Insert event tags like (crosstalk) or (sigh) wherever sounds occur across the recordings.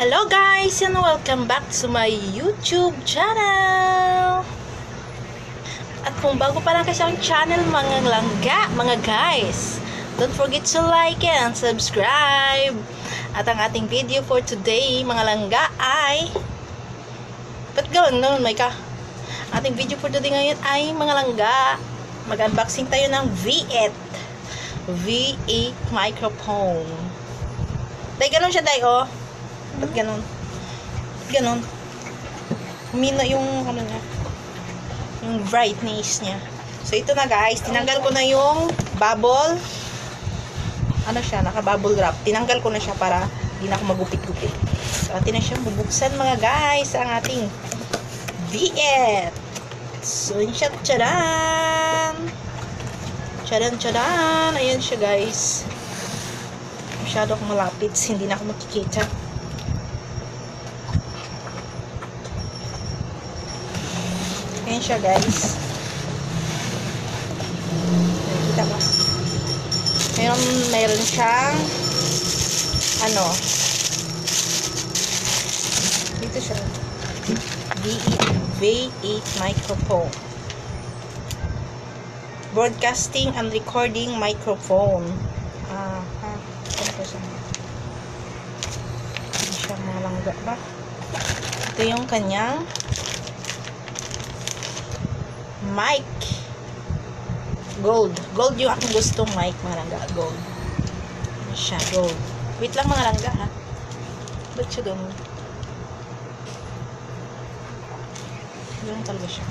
Hello guys and welcome back to my YouTube channel. At kung bago pa lang kayo sa aking channel mga langga, mga guys, don't forget to like and subscribe. At ang ating video for today, mga langga, ay... Ba't gawin naman, Maika? Ating video for today ngayon ay mga langga. Mag-unboxing tayo ng V8. V8 microphone. Day, ganun siya, Day, oh. Ba't ganun? Ba't ganun? Humina yung, ano niya, yung brightness niya. So, ito na guys. Tinanggal ko na yung bubble. Ano siya, naka-bubble wrap. Tinanggal ko na siya para hindi na ako magupit-gupit. So, atin na siyang bubuksan mga guys ang ating V8. So, yun siya. Tcharan! Tcharan, tcharan! Ayan siya guys. Masyado akong malapit. Hindi na ako makikita. Ayan siya guys. Nakikita mo. Meron, meron siyang ano? Dito siya. V8, V8 microphone. Broadcasting and recording microphone. Ah, ha, ano pa siya? Hindi siya malangga ba? Ito yung kanyang mic gold. Gold yung aking gustong mic mga langga gold. Ano siya? Gold. Wait lang mga langga ha? Ba't siya ganun ganun talaga siya.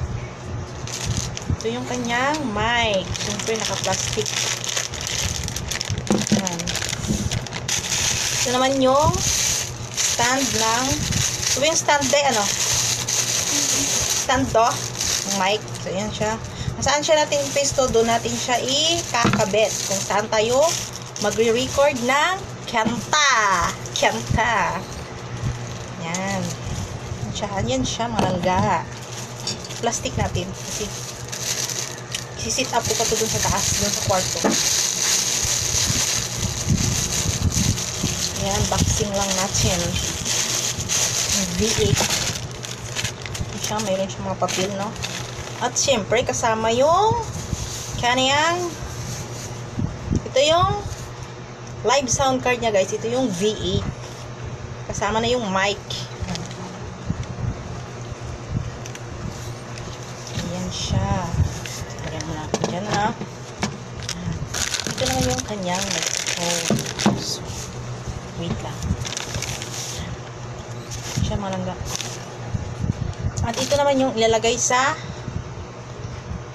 Ito yung kanyang mic. Siyempre naka-plastic. Yan. Ito naman yung stand ng ito yung stand day ano? Stand to mic. So yan siya. Saan siya natin pesto doon natin siya ikakabit. Kung saan tayo magre-record ng kanta kanta yan yan siya, yan siya malangga plastic natin. Kasi sisit up ko pa to dun sa taas dun sa kwarto. Yan boxing lang natin. V8 yan siya, mayroon siya mga papel no at syempre, kasama yung kaniyang ito yung live sound card niya guys. Ito yung V8. Kasama na yung mic. Ayan siya. Lagyan mo natin dyan na. Ito naman yung kanyang microphone. So, wait lang. Siya malangga. At ito naman yung ilalagay sa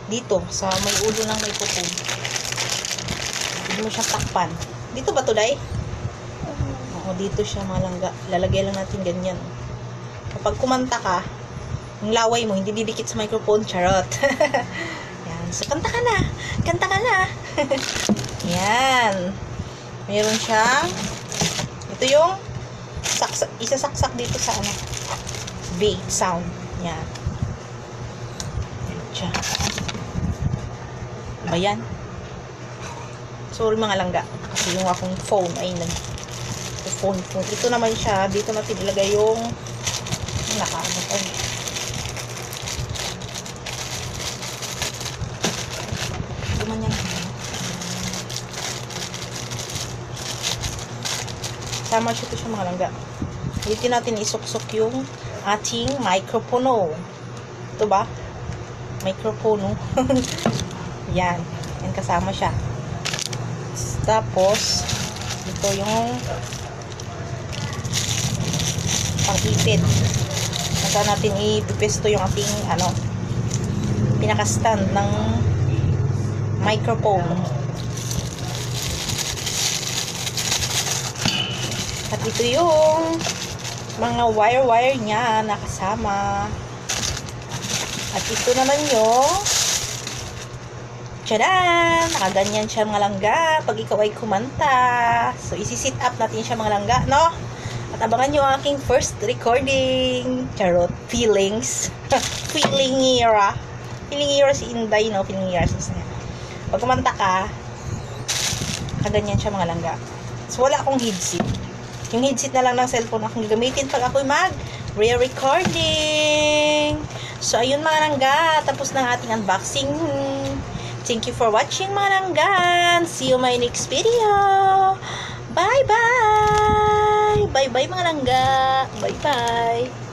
dito sa may ulo ng microphone. Hindi mo siya takpan. Dito ba to, Day? Oo, dito siya malangga. Lalagay lang natin ganyan. Kapag kumanta ka, yung laway mo, hindi didikit sa microphone. Charot. (laughs) Yan. So, kanta ka na. Kanta ka na. (laughs) Yan. Meron siyang ito yung saksak, isasaksak dito sa ano V sound. Yan. Siya. Ba yan? Sorry mga langga. Kasi yung akong phone ay nag phone phone. Ito naman siya. Dito natin ilagay yung nakaano ko. Ito man yan. Tama siya ito siya mga langga. Dito natin isuksok yung ating microphone. Ito ba? Microphone. (laughs) Yan. Yan kasama siya. Tapos, ito yung pang-ipid. Saan natin ipipesto yung ating ano, pinaka-stand ng microphone. At ito yung mga wire-wire niya nakasama. At ito naman yung Tcharan! Nakaganyan siya mga langga pag ikaw ay kumanta. So, isi-sit up natin siya mga langga, no? At abangan nyo ang aking first recording. Charot. Feelings. (laughs) Feeling era. Feeling era si Inday, no? Feeling era sis niya. Pag kumanta ka, kaganyan siya mga langga. So, wala akong headset. Yung headset na lang ng cellphone akong gagamitin pag ako'y mag re-recording. So, ayun mga nangga. Tapos na ating unboxing. Thank you for watching mga nanggan. See you my next video. Bye-bye! Bye-bye mga nangga. Bye-bye!